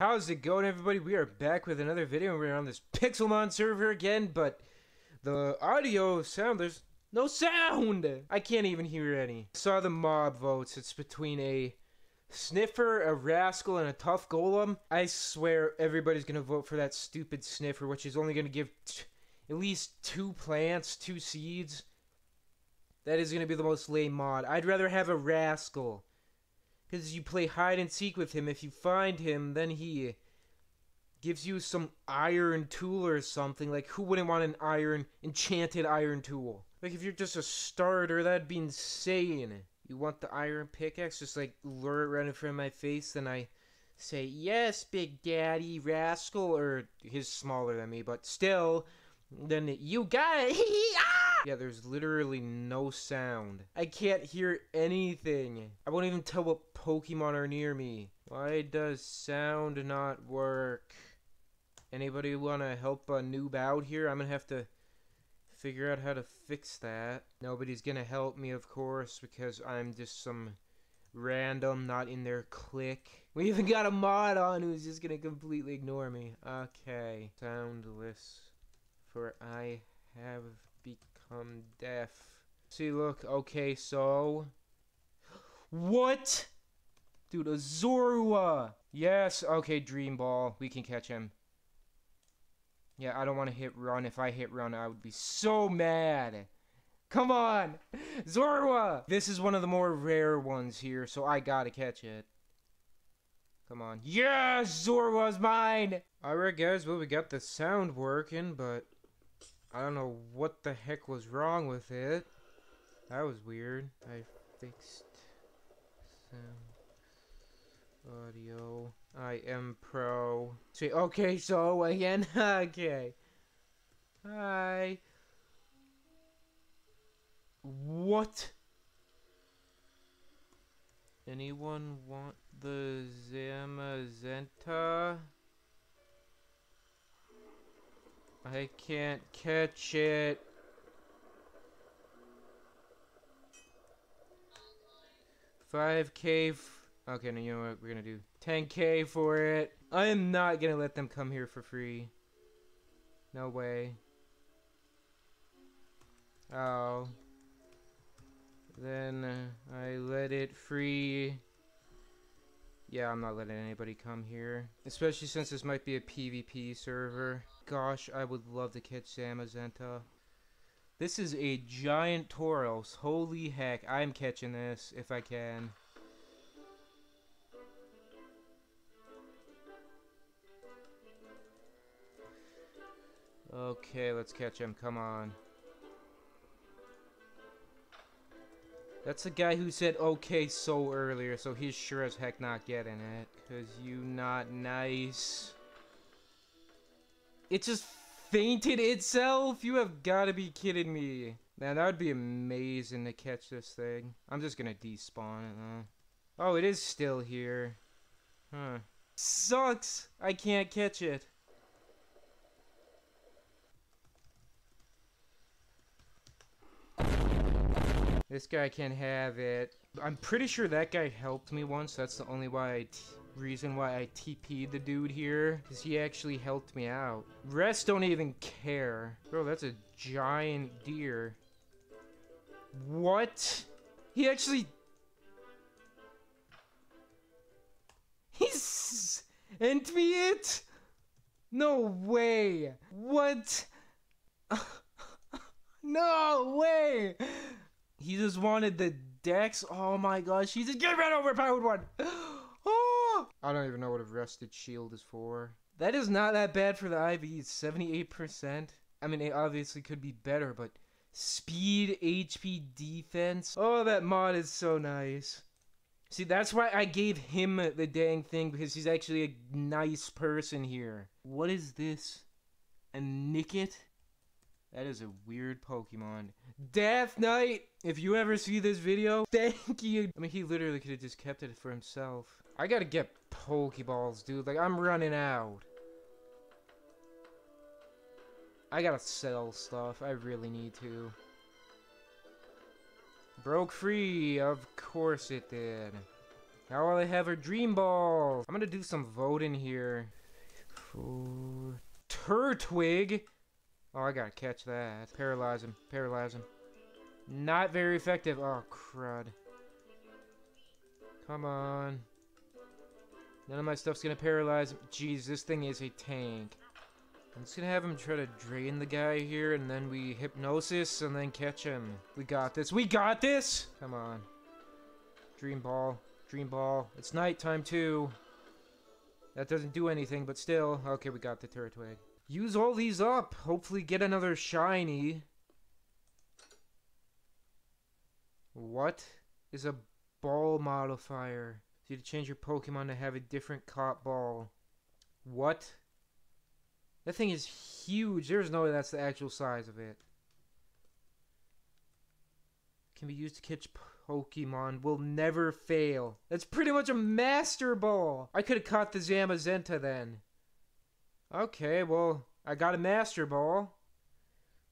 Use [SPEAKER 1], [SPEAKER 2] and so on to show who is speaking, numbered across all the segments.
[SPEAKER 1] How's it going everybody? We are back with another video. We're on this Pixelmon server again, but the audio sound, there's no sound! I can't even hear any. Saw the mob votes. It's between a sniffer, a rascal, and a tuff golem. I swear everybody's gonna vote for that stupid sniffer, which is only gonna give at least two plants, two seeds. That is gonna be the most lame mod. I'd rather have a rascal. Because you play hide and seek with him. If you find him, then he gives you some iron tool or something. Like, who wouldn't want an iron, enchanted iron tool? Like, if you're just a starter, that'd be insane. You want the iron pickaxe? Just, like, lure it right in front of my face, then I say, yes, Big Daddy, rascal. Or, he's smaller than me, but still, then you got it. ah! Yeah, there's literally no sound. I can't hear anything. I won't even tell what Pokemon are near me. Why does sound not work? Anybody want to help a noob out here? I'm going to have to figure out how to fix that. Nobody's going to help me, of course, because I'm just some random, not in their clique. We even got a mod on who's just going to completely ignore me. Okay. Soundless. For I have become Um, deaf. See, look, okay, so... What? Dude, a Zorua! Yes, okay, Dream Ball. We can catch him. Yeah, I don't want to hit run. If I hit run, I would be so mad. Come on! Zorua! This is one of the more rare ones here, so I gotta catch it. Come on. Yes! Zorua's mine! Alright, guys, well, we got the sound working, but I don't know what the heck was wrong with it. That was weird. I fixed sound audio. I am pro. See, okay, so again, okay. Hi. What? Anyone want the Zamazenta? I can't catch it. Five K. okay, now you know what we're gonna do. 10k for it. I am not gonna let them come here for free. No way. Oh. Then uh, I let it free. Yeah, I'm not letting anybody come here. Especially since this might be a PvP server. Gosh, I would love to catch Zamazenta. This is a giant Tauros. Holy heck, I'm catching this if I can. Okay, let's catch him. Come on. That's the guy who said okay so earlier, so he's sure as heck not getting it. Cause you not nice. It just fainted itself? You have gotta be kidding me. Man, that would be amazing to catch this thing. I'm just gonna despawn it. Oh, it is still here. Huh. Sucks! I can't catch it. This guy can have it. I'm pretty sure that guy helped me once. That's the only why reason why I TP'd the dude here. Because he actually helped me out. Rest don't even care. Bro, that's a giant deer. What? He actually... He sent me it? No way. What? no way. He just wanted the dex. Oh my gosh, he's a get rid overpowered one. oh! I don't even know what a rusted shield is for. That is not that bad for the IVs. 78%. I mean, it obviously could be better, but speed, HP, defense. Oh, that mod is so nice. See, that's why I gave him the dang thing, because he's actually a nice person here. What is this? A Nickit? That is a weird Pokemon. Death Knight! If you ever see this video, thank you. I mean, he literally could have just kept it for himself. I gotta get Pokeballs, dude. Like, I'm running out. I gotta sell stuff. I really need to. Broke free. Of course it did. Now all I have are dream balls. I'm gonna do some voting here. Ooh. Turtwig. Oh, I gotta catch that. Paralyze him. Paralyze him. Not very effective. Oh, crud. Come on. None of my stuff's gonna paralyze him. Jeez, this thing is a tank. I'm just gonna have him try to drain the guy here, and then we hypnosis, and then catch him. We got this. We got this! Come on. Dream ball. Dream ball. It's nighttime, too. That doesn't do anything, but still. Okay, we got the Turtwig. Use all these up. Hopefully get another shiny. What is a ball modifier? So you to change your Pokemon to have a different caught ball. What? That thing is huge. There's no way that's the actual size of it. Can be used to catch Pokemon. Will never fail. That's pretty much a Master Ball. I could have caught the Zamazenta then. Okay, well, I got a Master Ball.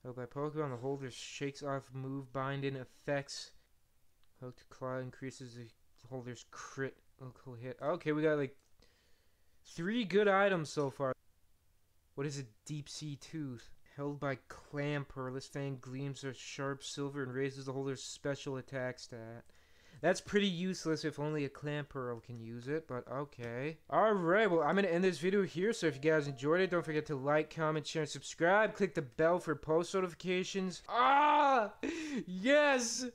[SPEAKER 1] Oh, by Pokemon, the holder shakes off move binding effects. Hooked Claw increases the holder's critical hit. Okay, we got like three good items so far. What is a deep sea tooth? Held by Clamperl, this fang gleams a sharp silver and raises the holder's special attack stat. That's pretty useless if only a Clamperl can use it, but okay. Alright, well, I'm going to end this video here, so if you guys enjoyed it, don't forget to like, comment, share, and subscribe. Click the bell for post notifications. Ah! Yes!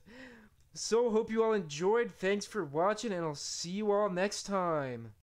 [SPEAKER 1] So, hope you all enjoyed. Thanks for watching, and I'll see you all next time.